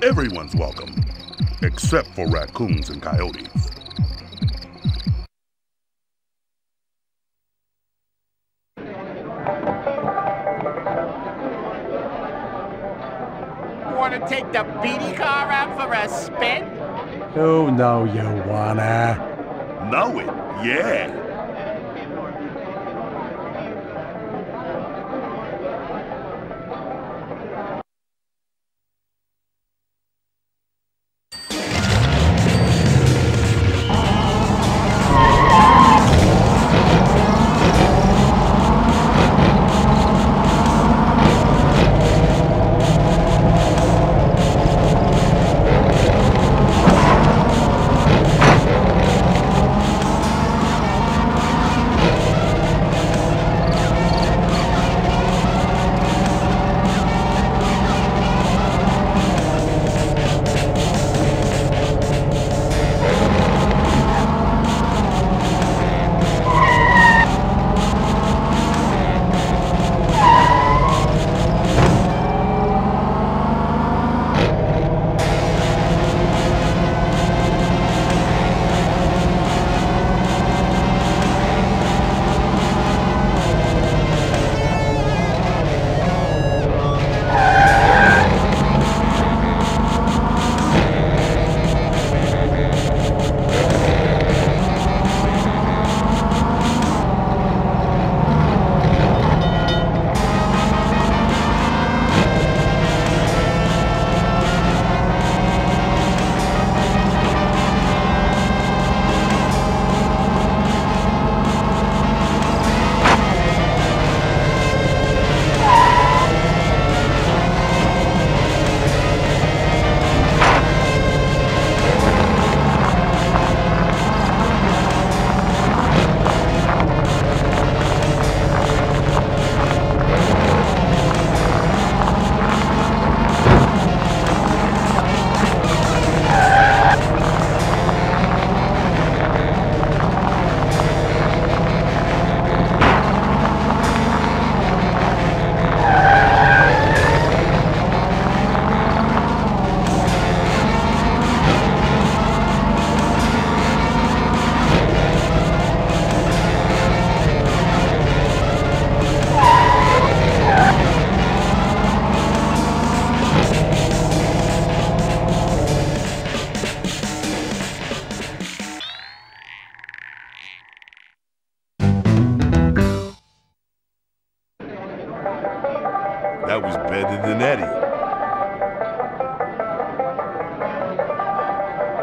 Everyone's welcome, except for raccoons and coyotes. Want to take the beanie car out for a spin? Oh, no, you wanna. Know it, yeah.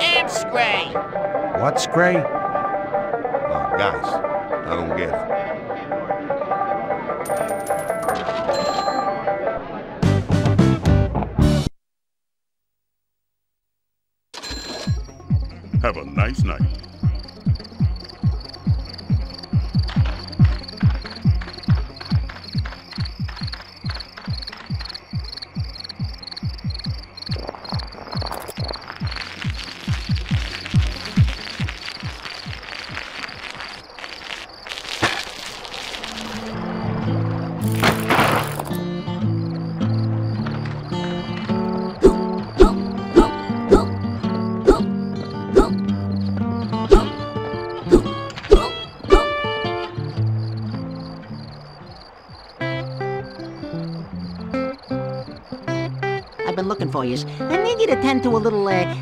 Amps Gray. What's gray? Oh, guys, I don't get it. For you. I need to tend to a little uh,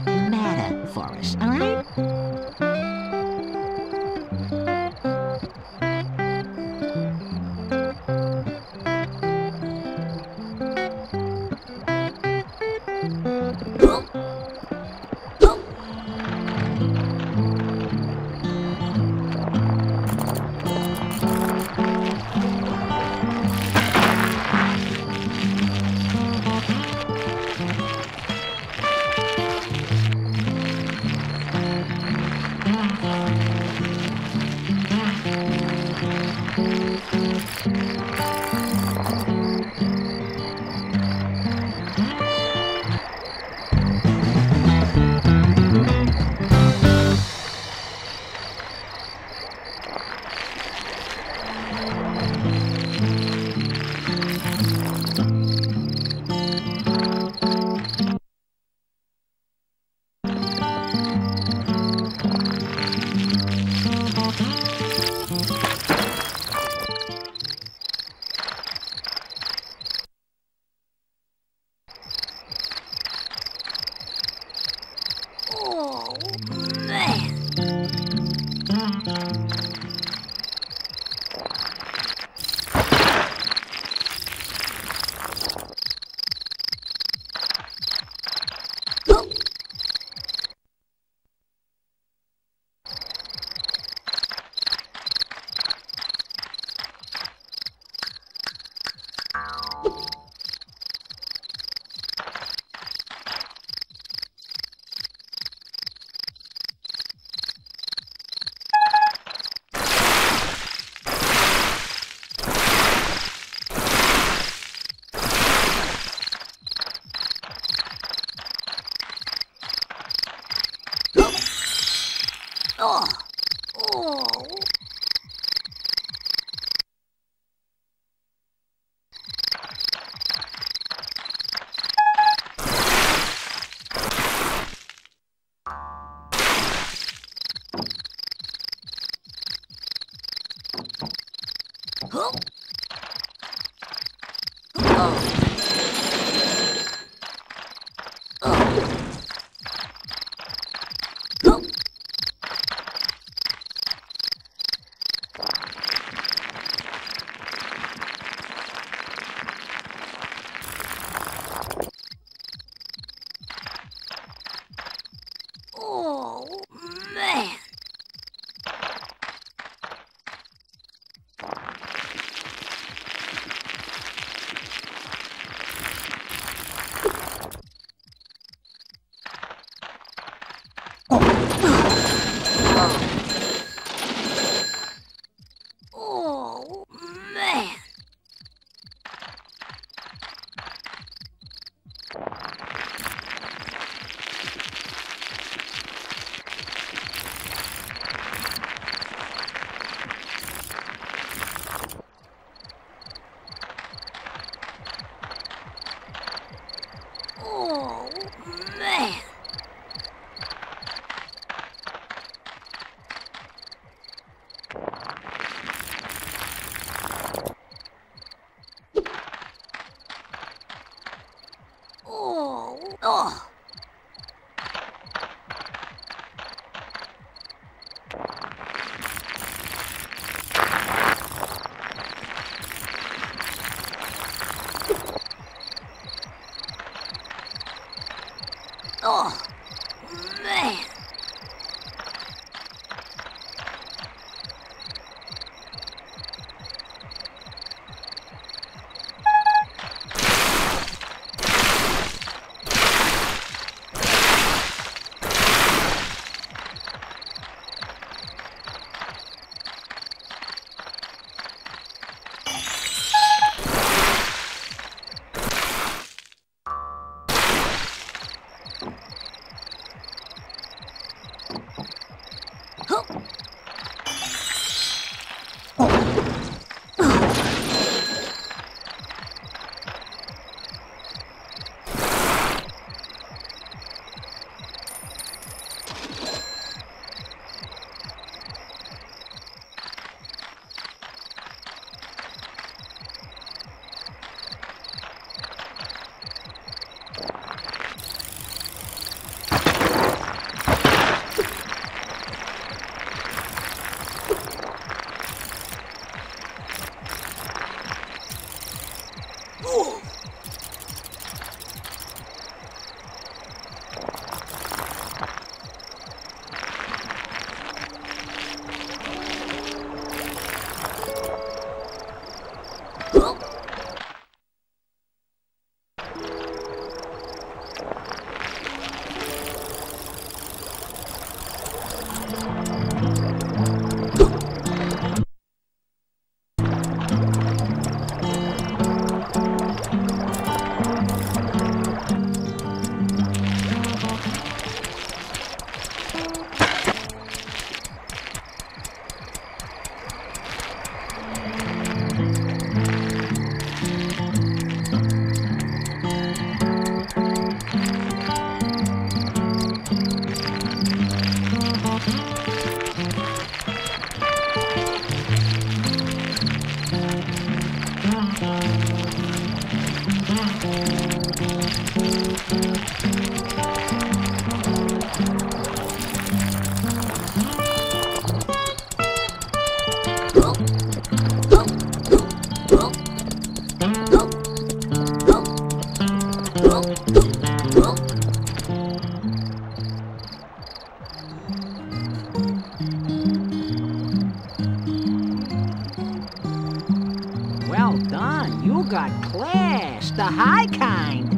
got class, the high kind.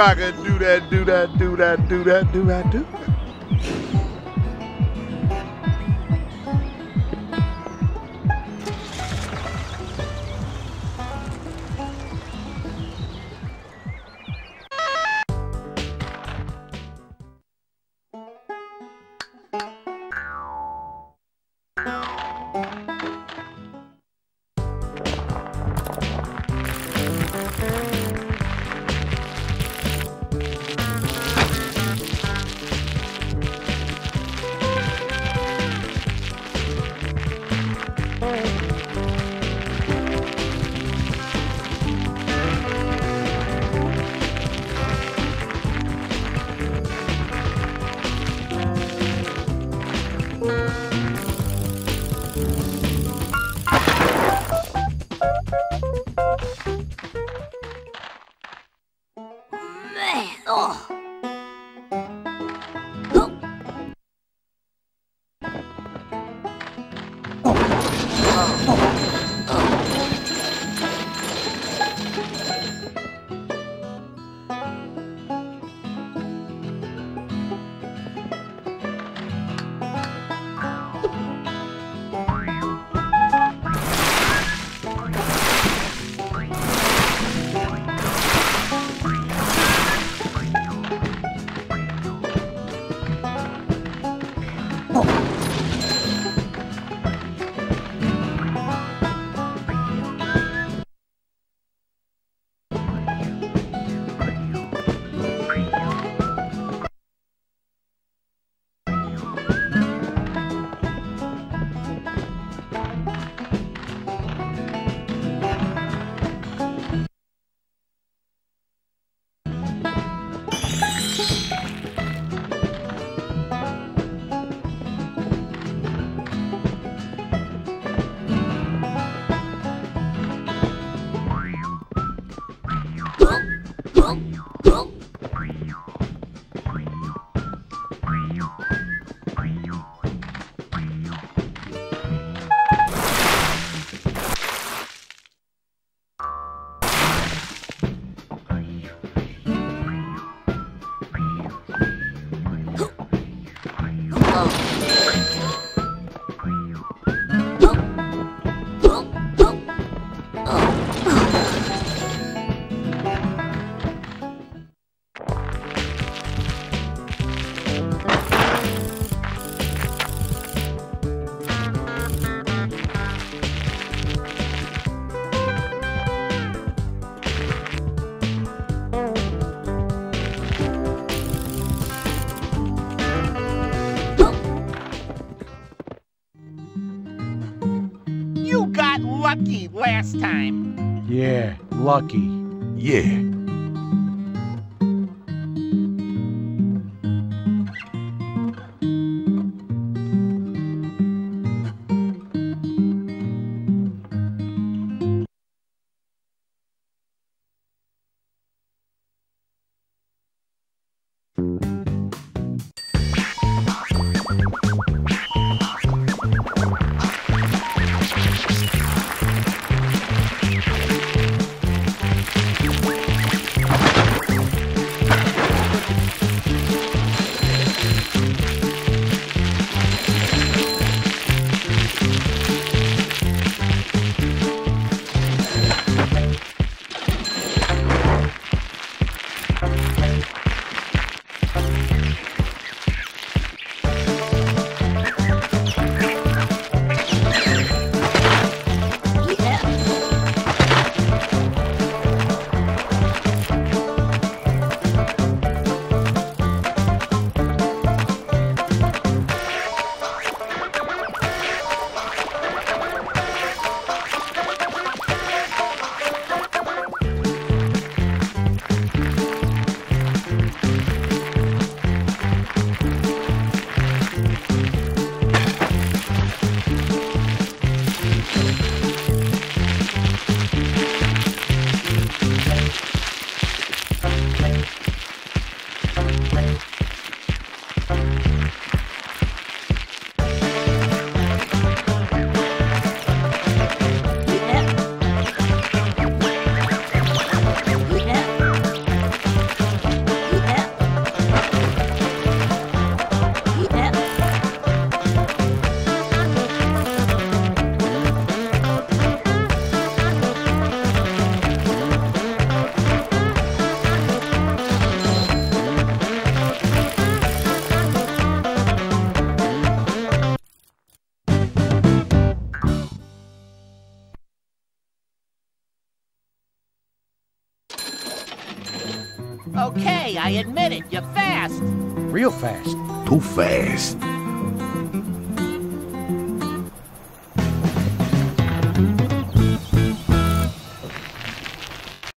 Gaga, do that, do that, do that, do that, do that, do that. You lucky last time. Yeah, lucky. Yeah. Real fast. Too fast.